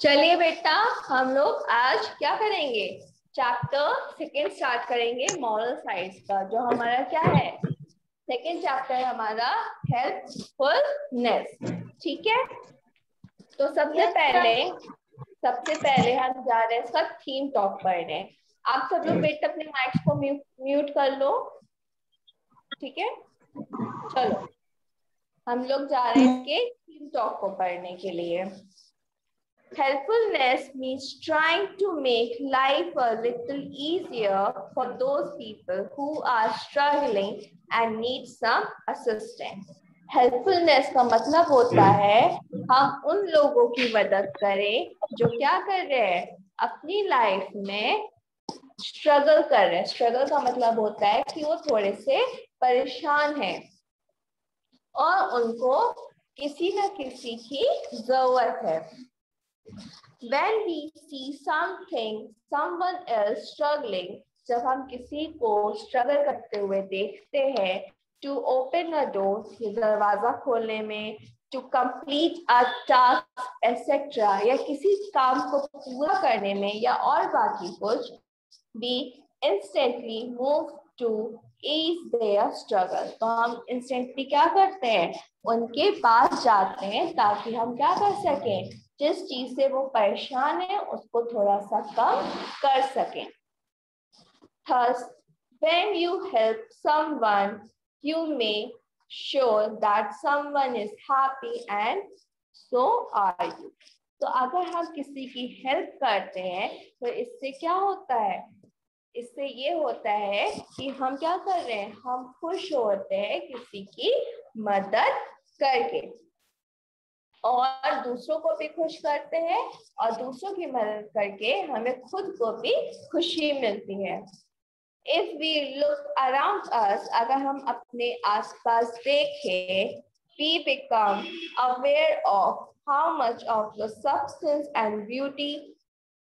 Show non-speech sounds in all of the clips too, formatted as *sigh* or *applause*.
चलिए बेटा हम लोग आज क्या करेंगे? चैप्टर सेकेंड स्टार्ट करेंगे मॉरल साइंस का जो हमारा क्या है? सेकेंड चैप्टर हमारा हेल्पफुलनेस ठीक है? तो सबसे पहले सबसे पहले हम जा रहे हैं इसका थीम टॉक पढ़ने। आप सब लोग बेटा अपने माइक्स को म्यूट कर लो ठीक है? चलो। हम लोग जा रहे हैं के टॉक को पढ़ने के लिए। Helpfulness means trying to make life a little easier for those people who are struggling and need some assistance helpfulness का मतलब होता है, हम उन लोगों की मदद करें जो क्या कर रहे हैं, अपनी लाइफ में स्ट्रगल कर रहे हैं। स्ट्रगल का मतलब होता है कि वो थोड़े से परेशान हैं। और उनको किसी न किसी की ज़रूरत है। When we see something, someone else struggling, जब हम किसी को स्ट्रगल करते हुए देखते हैं टू ओपन अ डोर दरवाज़ा खोलने में to complete a task etcetera या किसी काम को पूरा करने में, या और बाकी कुछ be instantly move to is there struggle तो हम इंस्टेंटली क्या करते हैं? उनके पास जाते हैं ताकि हम क्या कर सकें? जिस चीज़ से वो परेशान है उसको थोड़ा सा कम कर सकें। Thus, when you help someone, you may show that someone is happy and so are you. तो अगर हम किसी की हेल्प करते हैं तो इससे क्या होता है? इससे ये होता है कि हम क्या कर रहे हैं? हम खुश होते हैं किसी की मदद करके। और दूसरों को भी खुश करते हैं और दूसरों की मदद करके हमें खुद को भी खुशी मिलती है। If we look around us अगर हम अपने आसपास देखें, we become aware of how much of the substance and beauty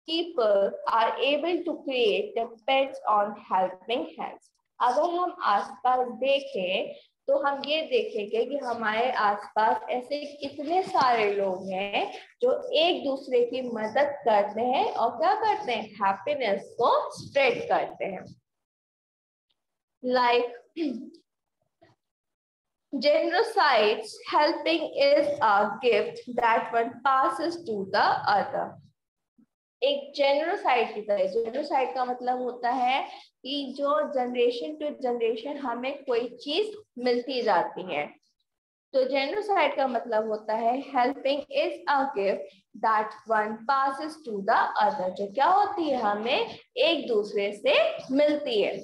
people are able to create depends on helping hands. अगर हम आसपास देखें तो हम ये देखेंगे कि हमारे आसपास ऐसे कितने सारे लोग हैं जो एक दूसरे की मदद करते हैं और क्या करते हैं? हैप्पीनेस को स्प्रेड करते हैं। Like generosity helping is a gift that one pass to the other एक जेनरोसाइड की तरह जेनरोसाइड का मतलब होता है कि जो जनरेशन टू जनरेशन हमें कोई चीज़ मिलती जाती है। तो जेनरोसाइड का मतलब होता है helping is a gift that one passes to the other जो क्या होती है, हमें एक दूसरे से मिलती है।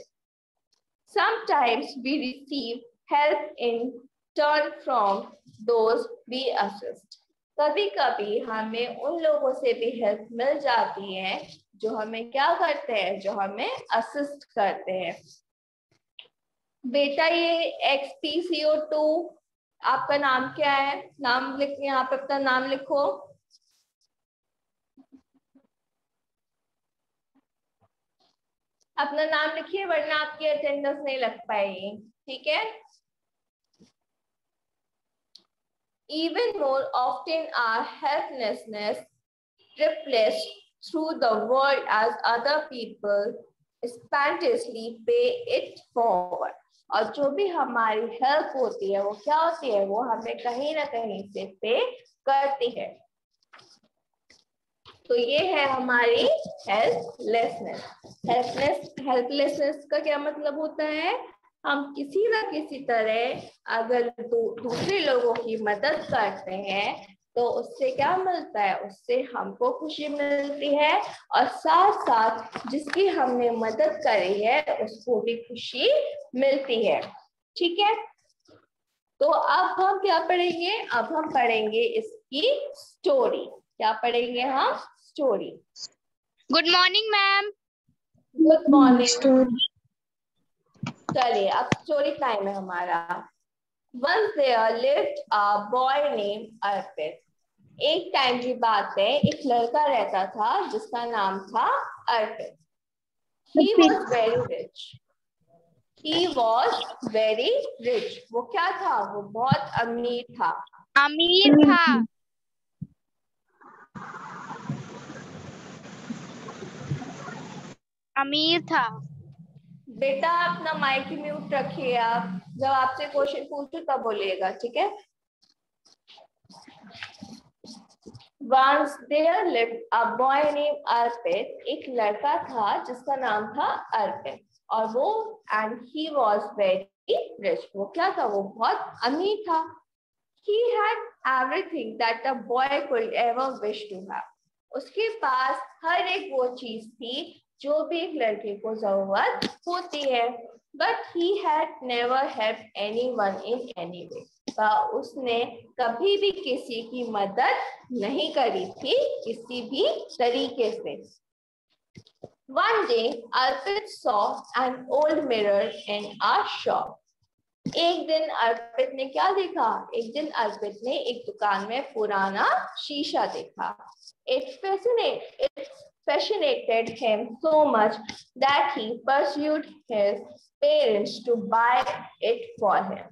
Sometimes we receive help in turn from those we assist कभी कभी हमें उन लोगों से भी हेल्प मिल जाती है, जो हमें क्या करते हैं, जो हमें असिस्ट करते हैं। बेटा, ये X P C O two आपका नाम क्या है? नाम लिख, यहाँ पे अपना नाम लिखो। अपना नाम लिखिए, वरना आपकी अटेंडेंस नहीं लग पाएगी, ठीक है? Even more often our helplessness reflects through the world as other people spontaneously pay it forward. और जो भी हमारी हेल्प होती है वो क्या होती है वो हमें कहीं ना कहीं से पे करती है तो ये है हमारी हेल्पलेसनेस हेल्पलेस हेल्पलेसनेस का क्या मतलब होता है हम किसी न किसी तरह अगर दूसरे लोगों की मदद करते हैं तो उससे क्या मिलता है? उससे हमको खुशी मिलती है और साथ साथ जिसकी हमने मदद करी है उसको भी खुशी मिलती है। ठीक है? तो अब हम क्या पढ़ेंगे? अब हम पढ़ेंगे इसकी स्टोरी क्या पढ़ेंगे हम? Story good morning ma'am good morning चलिए अब स्टोरी टाइम है हमारा। Once there lived a boy named अर्पित एक टाइम की बात है एक लड़का रहता था जिसका नाम था Arpit He was very rich. He was very rich वो क्या था? वो बहुत अमीर था। अमीर था। अमीर था। बेटा, अपना माइक म्यूट रखिए आप। जब आपसे क्वेश्चन पूछो, तब बोलिएगा, ठीक है. एक लड़का था जिसका नाम था अर्पित और वो and he was very rich वो क्या था? वो बहुत अमीर था। He had everything that a boy could ever wish to have उसके पास हर एक वो चीज़ थी जो भी एक लड़के को ज़रूरत होती है but he had never help any one in any way उसने कभी भी किसी की मदद नहीं करी थी किसी भी तरीके से। One day, Arpit saw an old mirror in a shop. एक दिन अर्पित ने क्या देखा? एक दिन अर्पित ने एक दुकान में पुराना शीशा देखा। It fascinated it fascinated him so much that he pursued his parents to buy it for him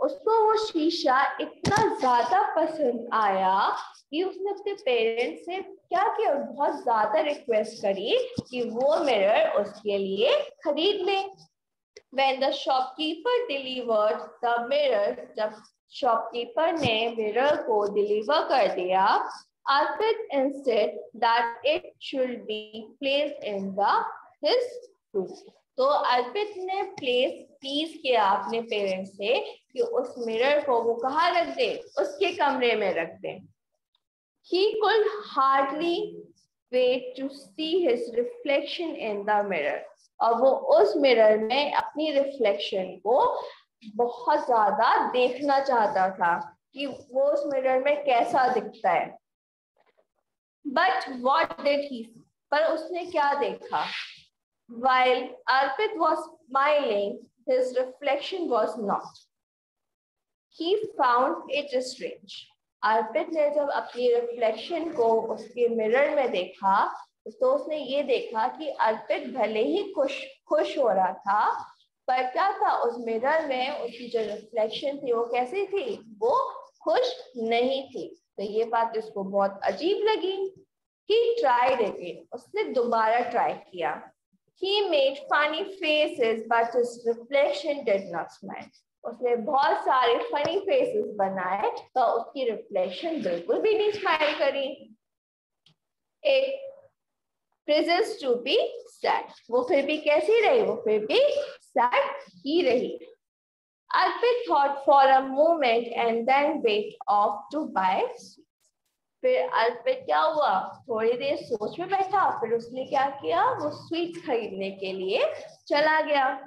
उसको वो शीशा इतना ज़्यादा पसंद आया कि उसने अपने पेरेंट्स से क्या किया बहुत ज़्यादा रिक्वेस्ट करी कि वो मिरर उसके लिए खरीद ले When the shopkeeper delivered the mirror, जब शॉपकीपर ने मिरर को डिलीवर कर दिया Arpit insisted that it should be placed in the his room. तो अर्पित ने प्लेस प्लीज़ किया अपने पेरेंट्स से कि उस मिरर को वो कहा रख दे? उसके कमरे में रख दे। He could hardly wait to see his reflection in the mirror. और वो उस मिरर में अपनी रिफ्लेक्शन को बहुत ज़्यादा देखना चाहता था कि वो उस मिरर में कैसा दिखता है। बट वॉट डिड ही पर उसने क्या देखा? While Arpit was smiling, his reflection was not. He found it strange. अर्पित ने जब अपनी रिफ्लेक्शन को उसके मिरर में देखा तो उसने ये देखा कि अर्पित भले ही खुश खुश हो रहा था, पर क्या था? उस मिरर में उसकी जो रिफ्लेक्शन थी, वो कैसी थी? वो खुश नहीं थी। तो ये बात उसको बहुत अजीब लगी ही ट्राइड अगेन उसने दोबारा ट्राई किया. He made funny faces, but his reflection did not smile. उसने बहुत सारे फनी फेसेस बनाए तो उसकी रिफ्लेक्शन बिल्कुल भी नहीं स्माइल करी. एक प्रेजेंस टू बी सैड वो फिर भी कैसी रही? वो फिर भी सैड ही रही. Arpit thought for a moment and then went off to buy फिर अर्पित क्या हुआ? थोड़ी देर सोच में बैठा फिर उसने क्या किया? वो स्वीट खरीदने के लिए चला गया।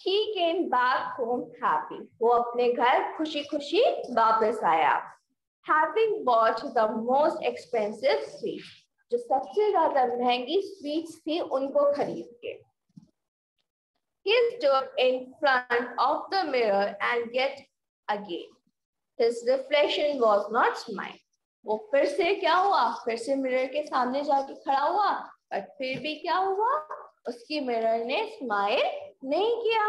He came back home happy. वो अपने घर खुशी खुशी वापस आया। Having bought the most expensive sweet, जो सबसे ज़्यादा महँगी स्वीट थी उनको खरीद के। He stood in front of the mirror and yet again, his reflection was not smile. वो फिर से क्या हुआ? फिर से मिरर के सामने जाके खड़ा हुआ पर फिर भी क्या हुआ? उसकी मिरर ने स्माइल नहीं किया।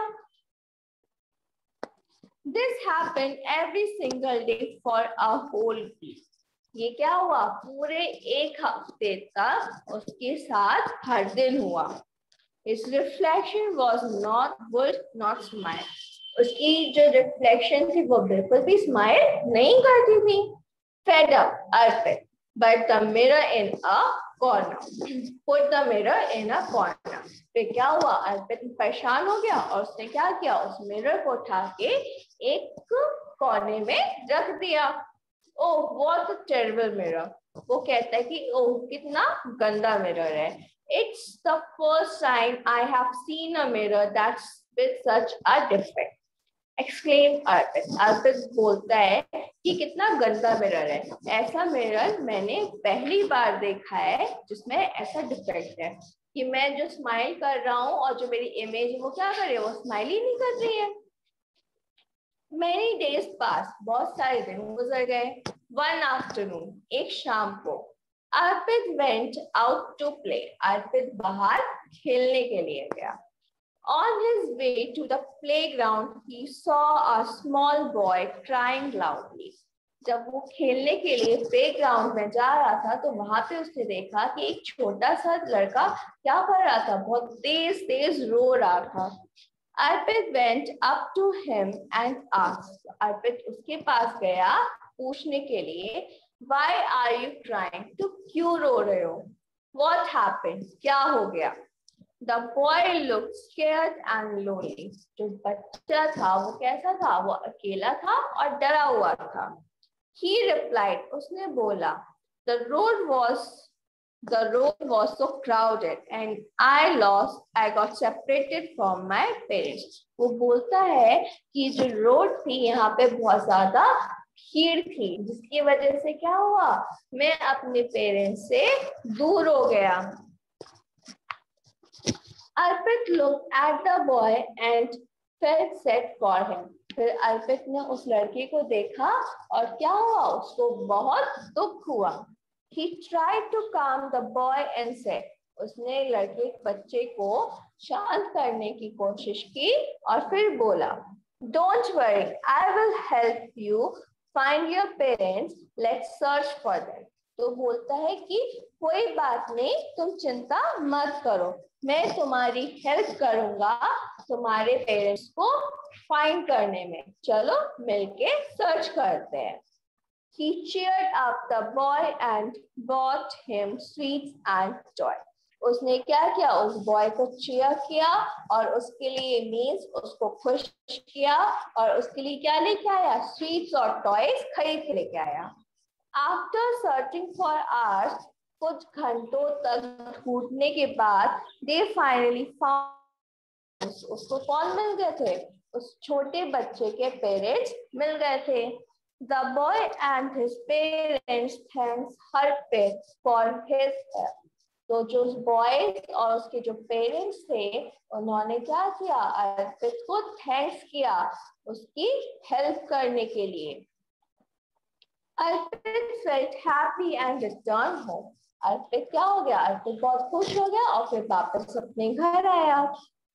This happen every single day for a whole week ये क्या हुआ? पूरे एक हफ़्ते तक उसके साथ हर दिन हुआ। इस reflection was not would not smile उसकी जो रिफ्लेक्शन थी, वो बिल्कुल भी स्माइल नहीं करती थी। Fed up Arpit but the mirror in a corner. Put the mirror in a corner. फिर क्या हुआ? अर्पित परेशान हो गया और उसने क्या किया? उस मिरर को उठा के एक कोने में रख दिया। Oh what a terrible mirror वो कहता है कि ओह कितना गंदा मिरर है। It's the first time I have seen a mirror that's with such a defect exclaim Arpit Arpit बोलता है कि कितना गंदा मिरर है। ऐसा मिरर मैंने पहली बार देखा है जिसमें ऐसा डिफेक्ट है कि मैं जो स्माइल कर रहा हूँ और जो मेरी इमेज वो क्या कर रही है? वो स्माइल ही नहीं कर रही है। मेनी डेज़ पास बहुत सारे दिन गुजर गए। वन आफ्टरनून एक शाम को Arpit went out to play Arpit बाहर खेलने के लिए गया। On his way to the playground, he saw a small boy crying loudly. जब वो खेलने के लिए प्लेग्राउंड में जा रहा था तो वहाँ पे उसने देखा कि एक छोटा सा लड़का क्या कर रहा था? बहुत तेज तेज रो रहा था। Arpit went up to him and asked Arpit उसके पास गया पूछने के लिए why are you trying to क्यों रो रहे हो? वॉट हैपन क्या हो गया? The boy look scared and lonely जो बच्चा था, वो कैसा था? वो अकेला था और डरा हुआ था। ही रिप्लाइड उसने बोला the road was the road was so crowded and I lost, I got separated from my parents. वो बोलता है कि जो रोड थी, यहाँ पे बहुत ज़्यादा भीड़ थी, जिसकी वजह से क्या हुआ? मैं अपने पेरेंट्स से दूर हो गया। Arpit look at the boy and felt sad for him फिर अर्पित ने उस लड़के को देखा और क्या हुआ? उसको बहुत दुख हुआ। He tried to calm the boy and said, उसने लड़के, बच्चे को शांत करने की कोशिश की और फिर बोला don't worry I will help you find your parents let's search for them तो बोलता है कि कोई बात नहीं, तुम चिंता मत करो। मैं तुम्हारी हेल्प करूँगा तुम्हारे पेरेंट्स को फाइंड करने में। चलो, मिलके सर्च करते हैं। He cheered up the boy and bought him sweets and toy. उसने क्या किया? उस बॉय को चेयर किया और उसके लिए मीन्स उसको खुश किया और उसके लिए क्या लेके आया? स्वीट्स और टॉयज खरीद के लेके आया। आफ्टर सर्चिंग फॉर आवर्स कुछ घंटों तक ढूँढने के बाद दे फाइनली फाउंड उसको कौन मिल गए थे? उस छोटे बच्चे के पेरेंट्स मिल गए थे। The boy and his parents, thanks Harpit for his help. तो जो बॉय और उसके जो पेरेंट्स थे, उन्होंने क्या किया? अर्पित को थैंक्स किया उसकी हेल्प करने के लिए। Arpit felt happy and return home Arpit क्या हो गया? अर्पित बहुत खुश हो गया और फिर वापस अपने घर आया।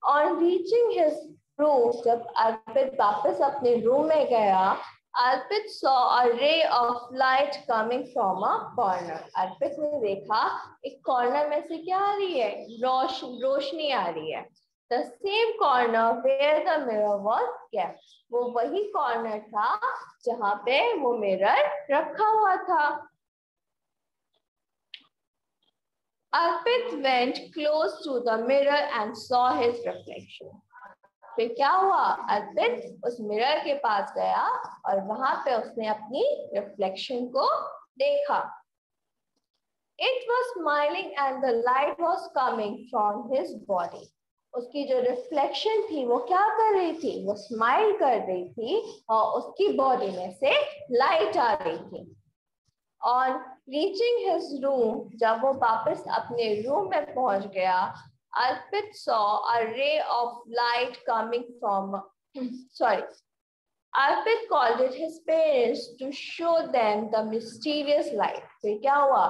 ऑन रीचिंग हिज रूम जब अर्पित वापस अपने रूम में गया Arpit saw a ray of light coming from a corner Arpit ने देखा एक कॉर्नर में से क्या आ रही है? रोश, रोशनी आ रही है। The same corner where the mirror was kept वो वही कॉर्नर था जहाँ पे वो मिरर रखा हुआ था। Arpit went close to the mirror and saw his reflection फिर क्या हुआ? अर्पित उस मिरर के पास गया और वहाँ पे उसने अपनी रिफ्लेक्शन को देखा। It was smiling and the light was coming from his body उसकी जो रिफ्लेक्शन थी, वो क्या कर रही थी? वो स्माइल कर रही थी और उसकी बॉडी में से लाइट आ रही थी। और रीचिंग हिज रूम जब वो वापस अपने रूम में पहुँच गया Arpit saw a ray of light coming from, *clears throat* sorry, Arpit called it his parents to show them the mysterious light. फिर क्या हुआ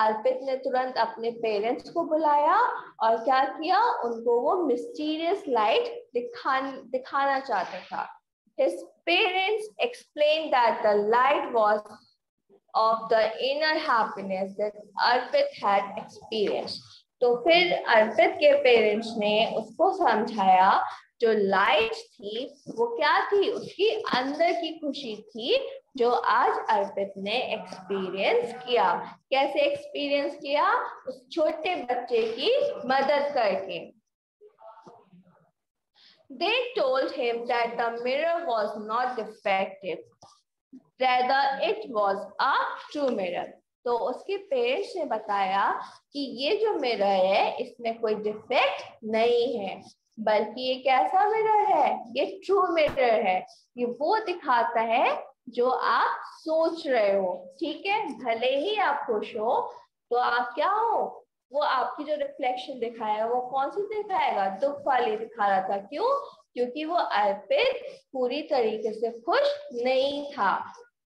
अर्पित ने तुरंत अपने पेरेंट्स को बुलाया और क्या किया उनको वो मिस्टीरियस लाइट दिखान दिखाना चाहता था His parents explained that the light was of the inner happiness that Arpit had experienced. तो फिर अर्पित के पेरेंट्स ने उसको समझाया जो लाइट थी वो क्या थी उसकी अंदर की खुशी थी जो आज अर्पित ने एक्सपीरियंस किया कैसे एक्सपीरियंस किया उस छोटे बच्चे की मदद करके They told him that the mirror was not defective. Rather, it was a true. तो उसके पेरेंट्स ने बताया कि ये जो मिरर है, इसमें कोई डिफेक्ट नहीं है, बल्कि ये कैसा मिरर है? ये ट्रू मिरर है। ये वो दिखाता है जो आप सोच रहे हो, ठीक है? भले ही आप खुश हो तो आप क्या हो? वो आपकी जो रिफ्लेक्शन दिखाया वो कौन सी दिखाएगा? दुख वाली दिखा रहा था। क्यों? क्योंकि वो अर्पित पूरी तरीके से खुश नहीं था।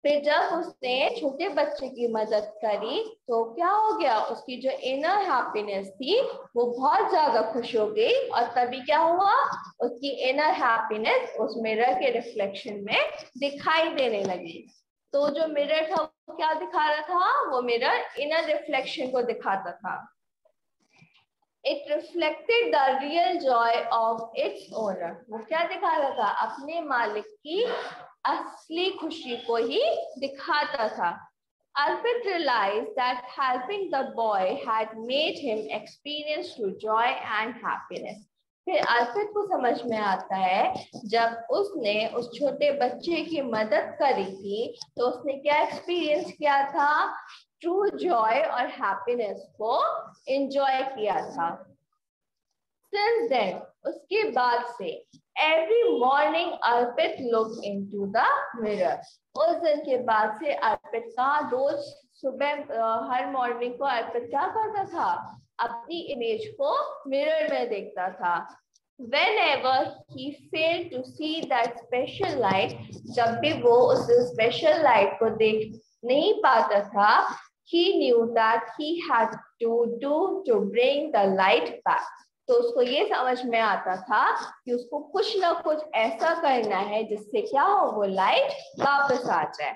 फिर जब उसने छोटे बच्चे की मदद करी तो क्या हो गया? उसकी जो इनर हैप्पीनेस थी, वो बहुत ज़्यादा खुश हो गई और तभी क्या हुआ? उसकी इनर हैप्पीनेस उस मिरर के रिफ्लेक्शन में दिखाई देने लगी। तो जो मिरर था, वो क्या दिखा रहा था? वो मिरर इनर रिफ्लेक्शन को दिखाता था। It reflected the real joy of its owner वो क्या दिखा रहा था? अपने मालिक की असली खुशी को ही दिखाता था। Albert realized that helping the boy had made him experience true joy and happiness. फिर अल्फ्रेड को समझ में आता है जब उसने उस छोटे बच्चे की मदद करी थी तो उसने क्या एक्सपीरियंस किया था? ट्रू जॉय और हैप्पीनेस को एंजॉय किया था। Since then, उसके बाद से every morning Arpit look into the mirror. उस दिन के बाद से अर्पित का रोज सुबह हर मॉर्निंग को अर्पित क्या करता था अपनी इमेज को मिरर में देखता था whenever he failed to see that special light जब भी वो उस स्पेशल लाइट को देख नहीं पाता था he knew that he had to do to bring the light back तो उसको ये समझ में आता था कि उसको कुछ ना कुछ ऐसा करना है जिससे क्या हो, वो लाइट वापस आ जाए।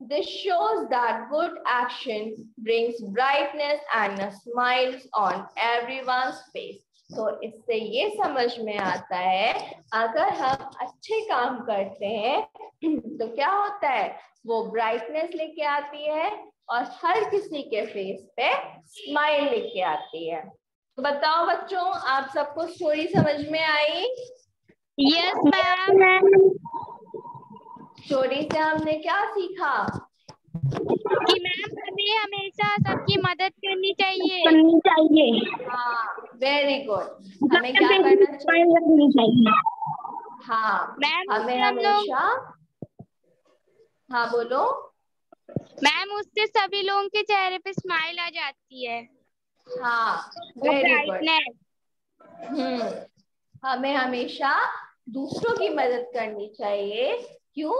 This shows that good action brings brightness and smiles on everyone's face. तो इससे ये समझ में आता है, अगर हम अच्छे काम करते हैं तो क्या होता है? वो ब्राइटनेस लेके आती है और हर किसी के फेस पे स्माइल लेके आती है। बताओ बच्चों आप सबको स्टोरी समझ में आई? यस मैम स्टोरी से हमने क्या सीखा? कि मैम हमें हमेशा सबकी मदद करनी चाहिए। करनी चाहिए। हाँ वेरी गुड हमें क्या करना चाहिए? करनी चाहिए। हाँ मैम हमें हमेशा हाँ बोलो। मैम उससे सभी लोगों के चेहरे पे स्माइल आ जाती है। हाँ वेरी गुड हम्म हमें हमेशा दूसरों की मदद करनी चाहिए। क्यों?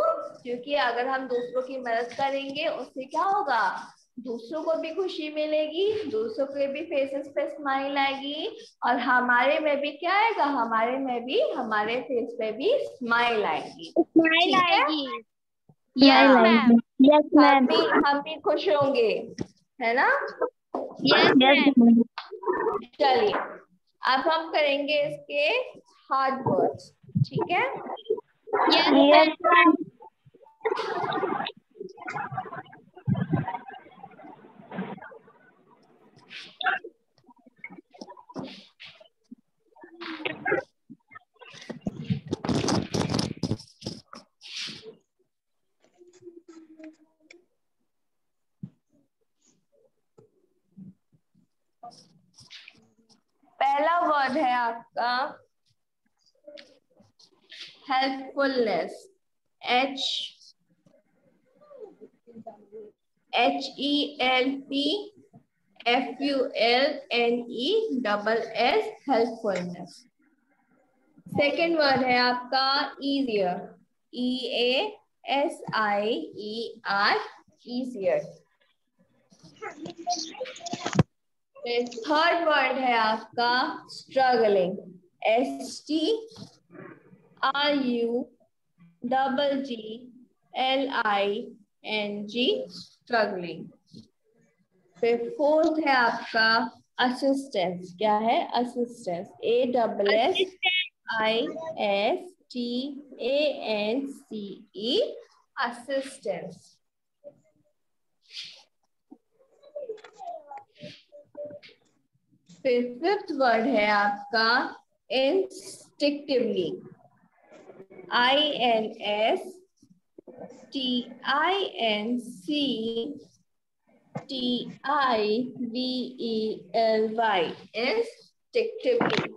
क्योंकि अगर हम दूसरों की मदद करेंगे उससे क्या होगा? दूसरों को भी खुशी मिलेगी दूसरों के भी फेसेस पे स्माइल आएगी और हमारे में भी क्या आएगा? हमारे में भी हमारे फेस पे भी स्माइल आएगी। स्माइल आएगी। यस मैम हम भी हम भी खुश होंगे है ना? चलिए अब हम करेंगे इसके हार्ड वर्ड्स ठीक है? Yes, मैम यस मैम पहला वर्ड है आपका helpfulness H H E L P F U L N E double S helpfulness second word है आपका, easier. E A S I E R easier. Third word है आपका struggling S T R U double G L I N G struggling फिर fourth है आपका assistance क्या है? Assistance A double S I S T A N C E assistance फिर fifth word है आपका instinctively I N S T I N C T I V E L Y instinctively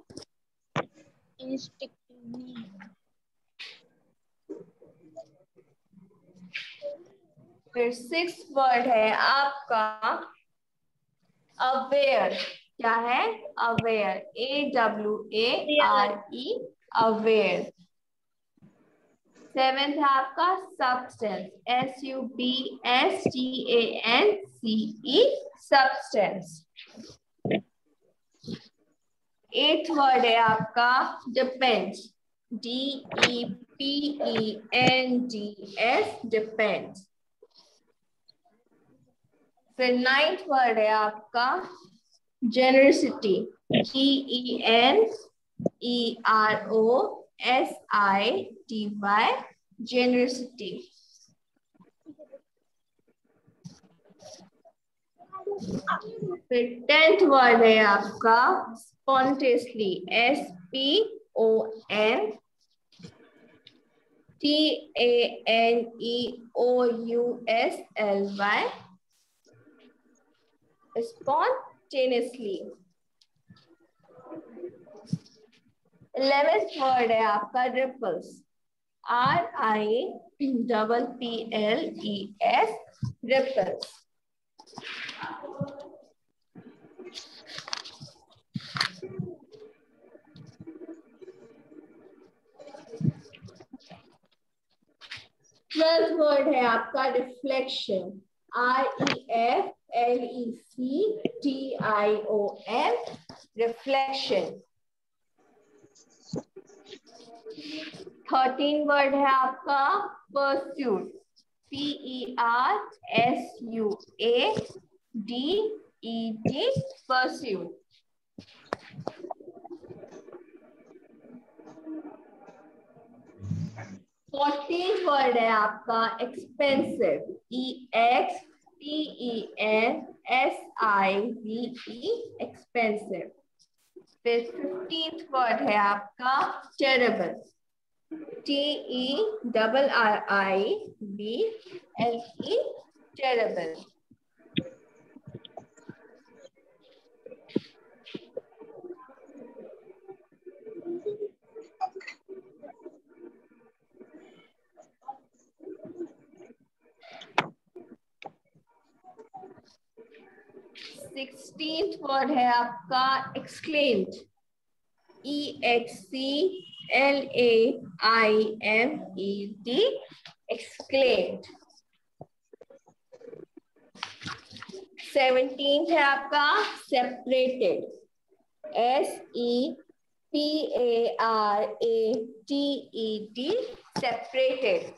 फिर six word है आपका aware क्या है? Aware A W A R E aware seventh है आपका substance S U B S T A N C E substance eighth word है आपका depends D E P E N D S depends फिर ninth word है आपका generosity G E N E R O S I T Y generosity फिर tenth word है आपका spontaneously S P O N T N E O U S L Y spontaneously. Eleventh word है आपका ripples R I double P L E S ripples twelfth word है आपका reflection R E F L E C T I O F reflection thirteen word है आपका pursuit P R S U A D E T pursuit fourteen word है आपका expensive E X T E N S I V E expensive फिर fifteenth word है आपका terrible T E double R I B L E terrible sixteenth word है आपका exclaimed E X C L A I M E D exclaimed seventeenth है आपका separated S E P A R A T E D separated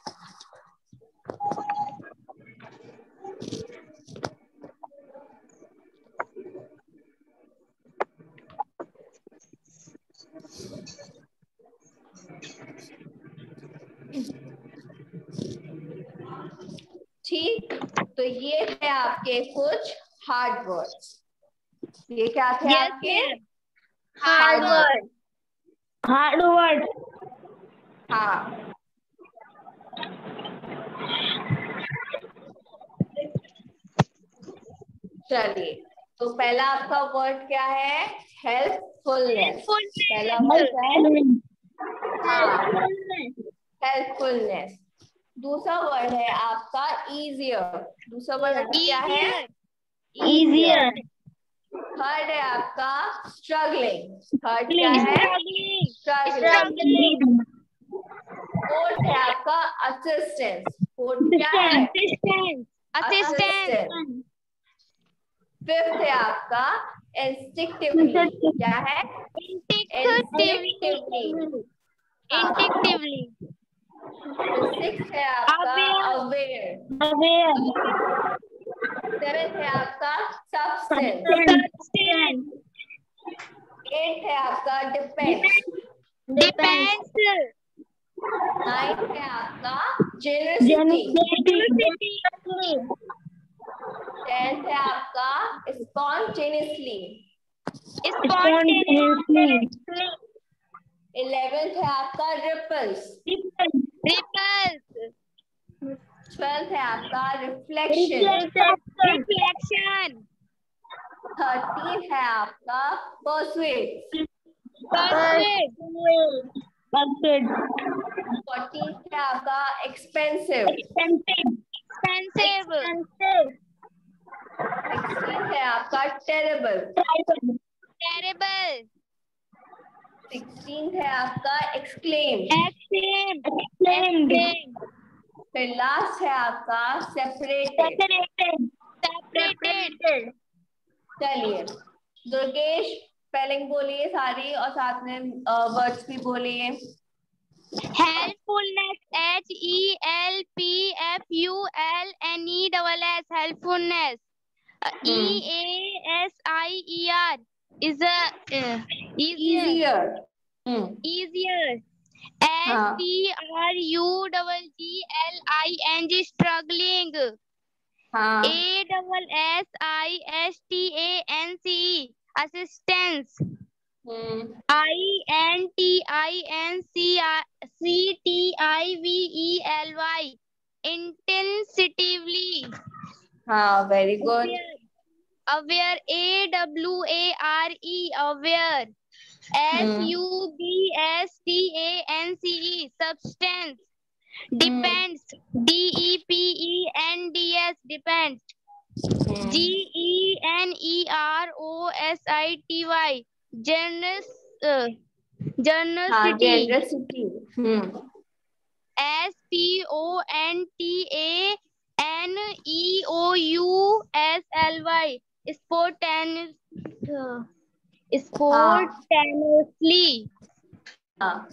ठीक? तो ये थे आपके कुछ हार्ड वर्ड्स ये क्या थे Yes, आपके? हार्ड वर्ड हार्ड वर्ड हाँ. चलिए तो पहला आपका वर्ड क्या है? हेल्पफुलनेस पहला वर्ड है हेल्पफुलनेस दूसरा वर्ड है आपका इजियर दूसरा वर्ड क्या है? Easier. थर्ड है आपका स्ट्रगलिंग थर्ड क्या है? स्ट्रगलिंग फोर्थ है आपका असिस्टेंस फोर्थ क्या है? Assistant. फिफ्थ है आपका इंस्टिक्टिवली क्या है? Instinctively. Instinctively. सिक्स है आपका Aware. Aware Aware. सेवेंथ है आपका Substance. एट है आपका डिपेंड Depends. नाइन्थ है आपका जेनरसिटी Generosity. टेंथ है आपका स्पॉन्टेनियसली Spontaneously. इलेवेंथ है आपका रिपल्स Repulse. ट्वेल्थ है आपका रिफ्लेक्शन Reflection. थर्टीन है आपका परसुएट Persuade. Persuade. फोर्टीन है आपका एक्सपेंसिव Expensive. Expensive. सिक्सटीन है आपका टेरेबल Tribal. 16 है आपका एक्सक्लेम एक्सक्लेम फिर लास्ट है आपका सेपरेटेड सेपरेटेड चलिए दुर्गेश स्पेलिंग बोलिए सारी और साथ में वर्ड्स भी बोलिए. Helpfulness H E L P F U L N E double S helpfulness E S I E R is a uh, easier. Easier. Mm. Easier. S T R U double G L I N G struggling. A double S I S T A N C E assistance. Hmm. I N T I N C I C T I V E L Y intensively. Ah, very good aware a w a r e aware. Hmm. S u b s t a n c e substance. Depends. Hmm. D e p e n d s depends. Hmm. G e n e r o s i t y generous uh, generosity. Ah, generosity. Hmm spontaneous uh, spontaneously हाँ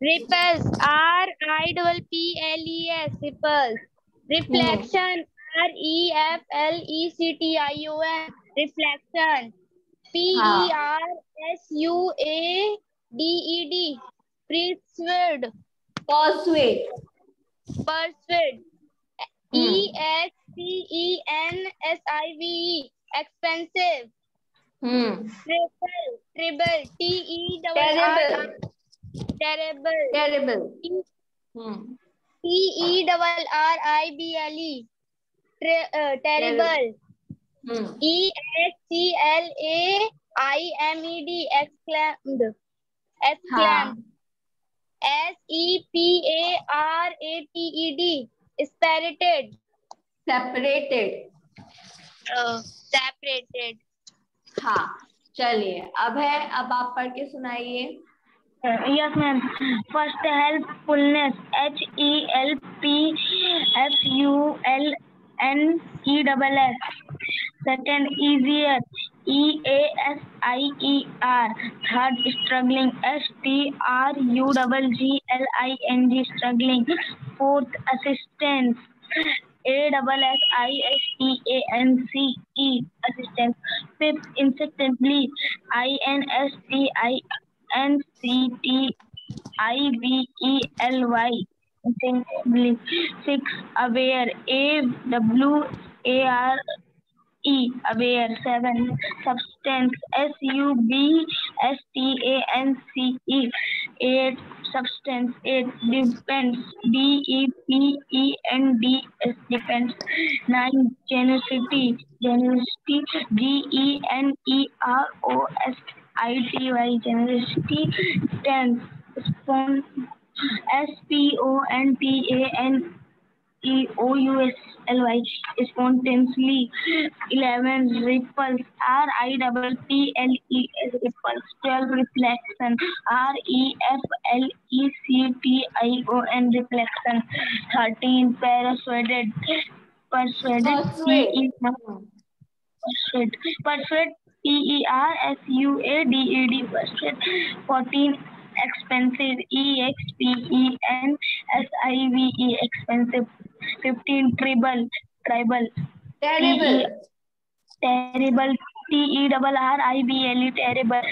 repulse R I double P L E S repulse reflection R E F L E C T I O N reflection. P E R S U A D E D persuade persuade. Persuade. E X P E N S I V E expensive hmm triple triple T E double R terrible terrible terrible T hmm E double R I B L E uh, terrible hmm E X C L A I M E D exclaimed exclaimed S E P A R A T E D spirited separated uh, separated हाँ चलिए अब है अब आप पढ़ के सुनाइए। Yes ma'am first helpfulness H E L P S U L N E double S second easier E A S I E R third struggling S T R U double G L I N G struggling fourth assistance A double S I S T A N C E. Assistance. Fifth, instantly. I N S T I N C T I V E L Y. Instantly. Six, aware. A W A R E. Aware. Seven, substance. S U B S T A N C E. Eight, substance. it depends. D E P E N D S. Depends. Nine, generosity. Generosity. G E N E R O S I T Y. Generosity. Ten, spon. S P O N T A N E-O-U-S-L-Y is continuously 11 ripples. R-I-P-P-L-E-S ripples. 12 reflection. R-E-F-L-E-C-T-I-O-N reflection. 13 persuaded. Persuaded. Persuade. Persuade. P-E-R-S-U-A-D-E-D persuade. 14 expensive. E X P E N S I V E. Expensive. Fifteen tribal tribal terrible terrible T E double R I B L E terrible.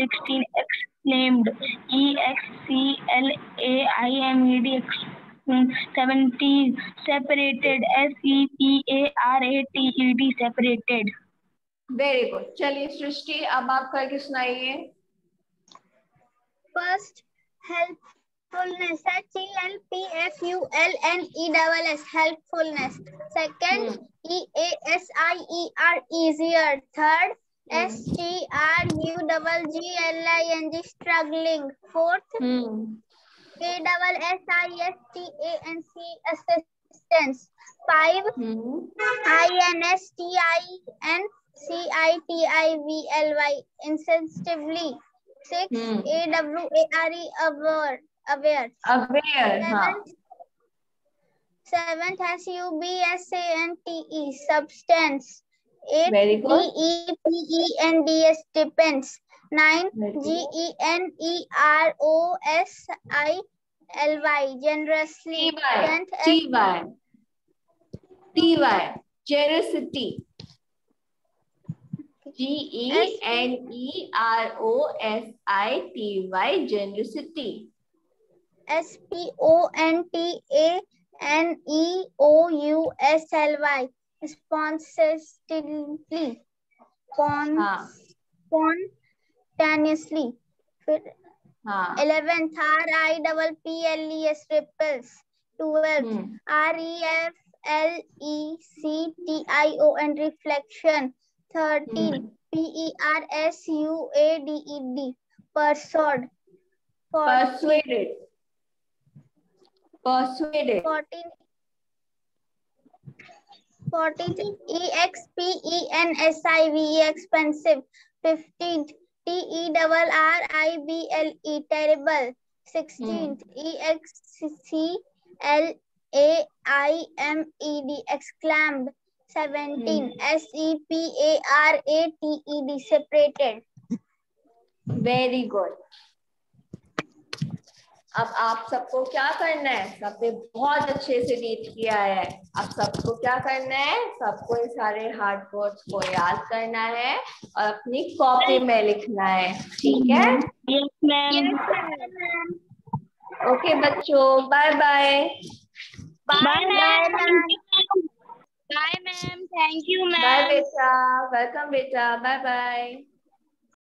Sixteen exclaimed E X C L A I M E D ex- seventeen separated S E P A R A T E D separated. Very good चलिए सृष्टि अब आप करके सुनाइए First, helpfulness. That's H E L P F U L N E double S. Helpfulness. Second, hmm. E A S I E R easier. Third, hmm. S T R U double G L I N G struggling. Fourth, hmm. a double s i s t a n c assistance. Five. I N S T I N C I T I V L Y insensitively. Six, mm. A W A R E award aware. Aware. Seventh, seventh has U B S A N T E substance. Eight D E P E N D S depends. Nine G E N E R O S I L Y generously. T Y. T Y. T Y. Generosity. G E N E R O S I T Y generosity. S P O N T A N E O U S L Y. Spontaneously. Spontaneously. हाँ. 11th R I double P L E S ripples. 12th hmm. R E F L E C T I O N reflection. 13 hmm. P E R S U A D E D persuade. Persuaded. Persuaded. 14. 14th, E-X-P-E-N-S-I-V, expensive. 15th, T-E-R-R-I-B-L-E, terrible. 16th, E-X-C-L-A-I-M-E-D, exclaimed. 17, hmm. S-E-P-A-R-A-T-E-D, separated. Very good. अब आप सबको क्या करना है? सबने बहुत अच्छे से रीड किया है। अब सबको क्या करना है? सबको इन सारे हार्ड वर्ड्स को याद करना है और अपनी कॉपी में लिखना है। ठीक है. ओके बच्चों bye bye Bye, ma'am. Bye, ma'am. Thank you, bye बेटा. वेलकम बेटा. Bye bye